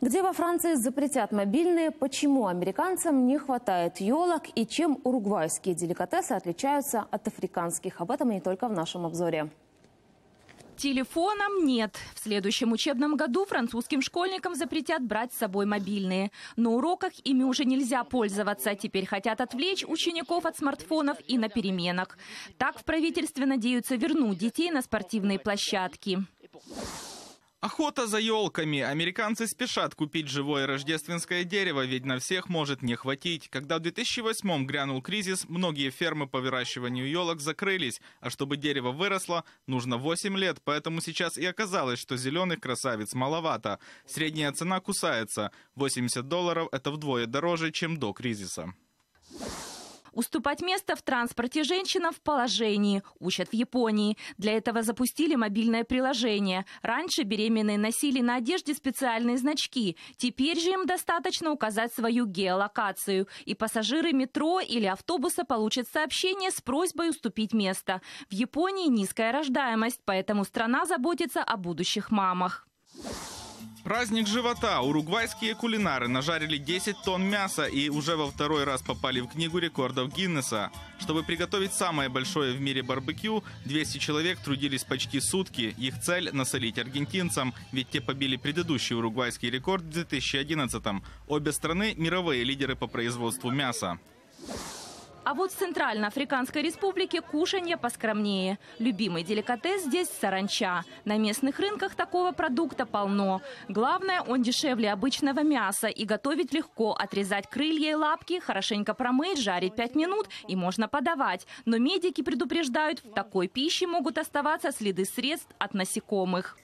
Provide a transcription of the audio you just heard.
Где во Франции запретят мобильные, почему американцам не хватает елок и чем уругвайские деликатесы отличаются от африканских. Об этом и не только в нашем обзоре. Телефоном нет. В следующем учебном году французским школьникам запретят брать с собой мобильные. На уроках ими уже нельзя пользоваться. Теперь хотят отвлечь учеников от смартфонов и на переменах. Так в правительстве надеются вернуть детей на спортивные площадки. Охота за елками. Американцы спешат купить живое рождественское дерево, ведь на всех может не хватить. Когда в 2008 грянул кризис, многие фермы по выращиванию елок закрылись, а чтобы дерево выросло, нужно 8 лет, поэтому сейчас и оказалось, что зеленых красавиц маловато. Средняя цена кусается. 80 долларов – это вдвое дороже, чем до кризиса. Уступать место в транспорте женщинам в положении. Учат в Японии. Для этого запустили мобильное приложение. Раньше беременные носили на одежде специальные значки. Теперь же им достаточно указать свою геолокацию. И пассажиры метро или автобуса получат сообщение с просьбой уступить место. В Японии низкая рождаемость, поэтому страна заботится о будущих мамах. Праздник живота. Уругвайские кулинары нажарили 10 тонн мяса и уже во второй раз попали в книгу рекордов Гиннесса. Чтобы приготовить самое большое в мире барбекю, 200 человек трудились почти сутки. Их цель – насолить аргентинцам, ведь те побили предыдущий уругвайский рекорд в 2011 -м. Обе страны – мировые лидеры по производству мяса. А вот в Центральноафриканской республике кушанье поскромнее. Любимый деликатес здесь саранча. На местных рынках такого продукта полно. Главное, он дешевле обычного мяса и готовить легко. Отрезать крылья и лапки, хорошенько промыть, жарить 5 минут и можно подавать. Но медики предупреждают, в такой пище могут оставаться следы средств от насекомых.